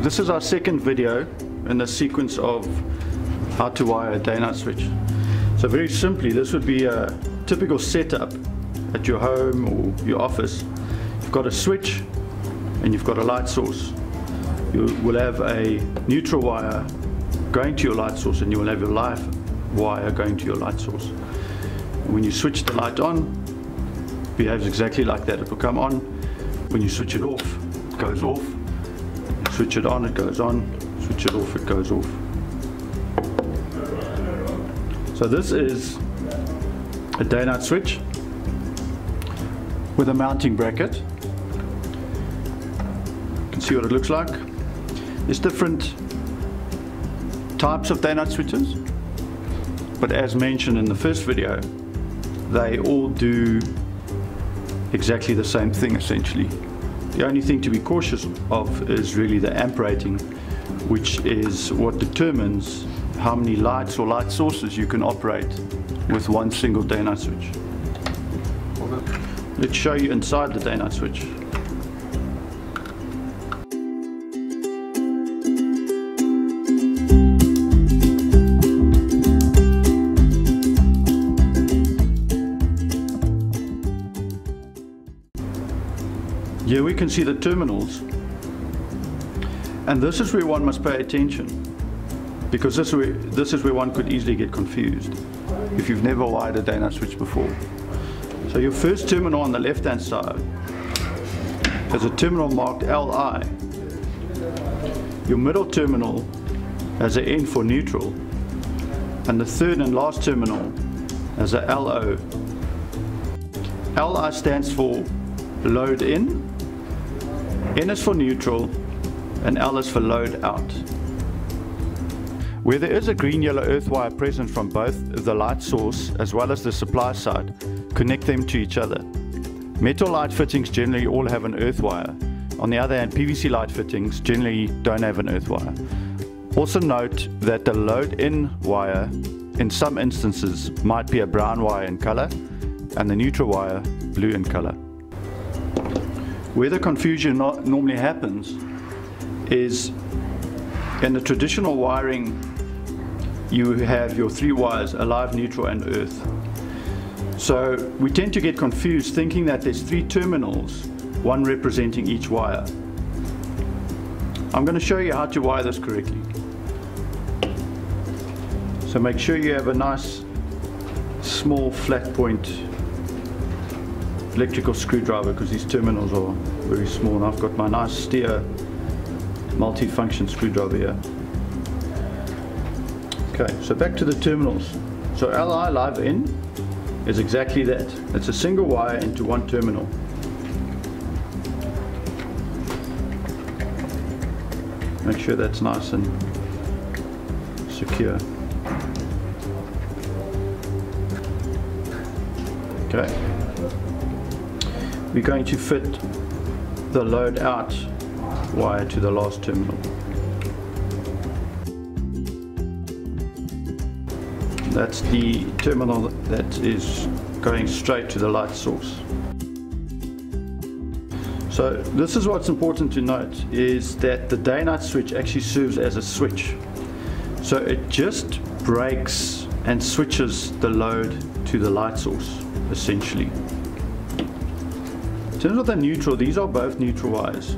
This is our second video in the sequence of how to wire a day-night switch. So very simply, this would be a typical setup at your home or your office. You've got a switch and you've got a light source. You will have a neutral wire going to your light source and you will have your live wire going to your light source. When you switch the light on, it behaves exactly like that. It will come on. When you switch it off, it goes off. Switch it on, it goes on. Switch it off, it goes off. So this is a day-night switch with a mounting bracket. You can see what it looks like. There's different types of day-night switches, but as mentioned in the first video, they all do exactly the same thing essentially. The only thing to be cautious of is really the amp rating, which is what determines how many lights or light sources you can operate with one single day-night switch. Let's show you inside the day-night switch. Here we can see the terminals. And this is where one must pay attention. Because this, this is where one could easily get confused if you've never wired a day-night switch before. So your first terminal on the left-hand side is a terminal marked LI. Your middle terminal has an N for neutral. And the third and last terminal has a LO. LI stands for load in, N is for neutral, and L is for load out. Where there is a green-yellow earth wire present from both the light source as well as the supply side, connect them to each other. Metal light fittings generally all have an earth wire. On the other hand, PVC light fittings generally don't have an earth wire. Also note that the load-in wire in some instances might be a brown wire in color and the neutral wire blue in color. Where the confusion normally happens is in the traditional wiring you have your three wires, alive, neutral and earth. So we tend to get confused thinking that there's three terminals, one representing each wire. I'm going to show you how to wire this correctly. So make sure you have a nice small flat point electrical screwdriver because these terminals are very small and I've got my nice Stier multi-function screwdriver here. Okay, so back to the terminals. So LI live in is exactly that. It's a single wire into one terminal. Make sure that's nice and secure. Okay. We're going to fit the load out wire to the last terminal. That's the terminal that is going straight to the light source. So this is what's important to note is that the day-night switch actually serves as a switch. So it just breaks and switches the load to the light source essentially. In terms of the neutral, these are both neutral wires,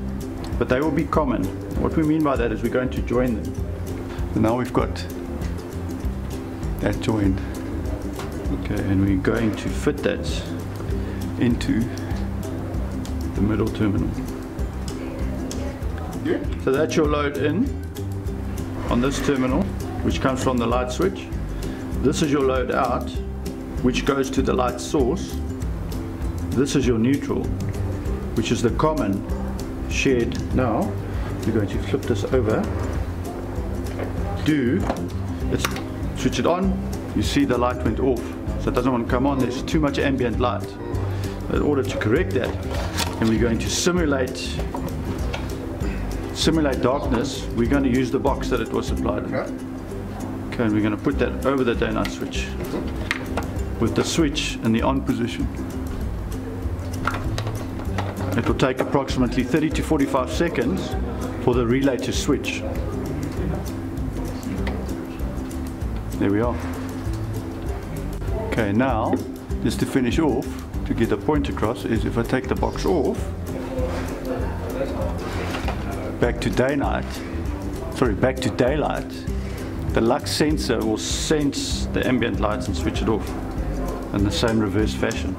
but they will be common. What we mean by that is we're going to join them. now we've got that joined. Okay, and we're going to fit that into the middle terminal. So that's your load in on this terminal, which comes from the light switch. This is your load out, which goes to the light source. This is your neutral, which is the common shared. Now, we're going to flip this over. Do, let's switch it on, you see the light went off. So it doesn't want to come on, there's too much ambient light. In order to correct that, and we're going to simulate simulate darkness, we're going to use the box that it was supplied in. Okay, and we're going to put that over the day-night switch with the switch in the on position. It will take approximately 30 to 45 seconds for the relay to switch. There we are. Okay, now, just to finish off, to get the point across, is if I take the box off, back to daylight, sorry, back to daylight, the lux sensor will sense the ambient lights and switch it off in the same reverse fashion.